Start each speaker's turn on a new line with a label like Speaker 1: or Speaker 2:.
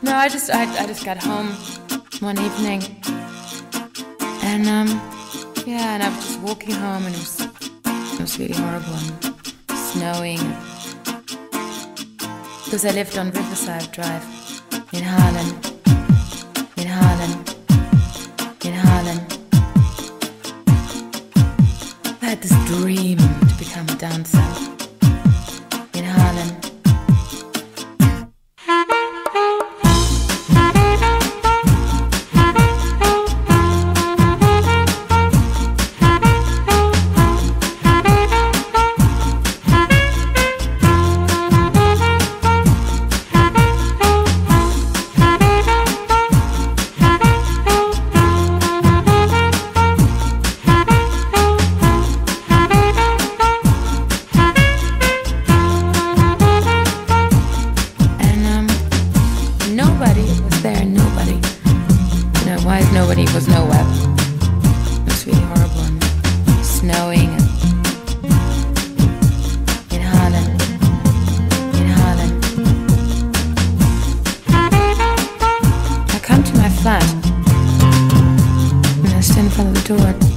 Speaker 1: No, I just I, I just got home one evening, and um, yeah, and I was just walking home, and it was it was really horrible and snowing. Because I lived on Riverside Drive in Harlem, in Harlem, in Harlem. I had this dream to become a dancer in Harlem. Nobody was there. Nobody. You know, why is nobody was nowhere. It was really horrible and snowing and in Harlem. In Harlem. I come to my flat and I stand in front of the door.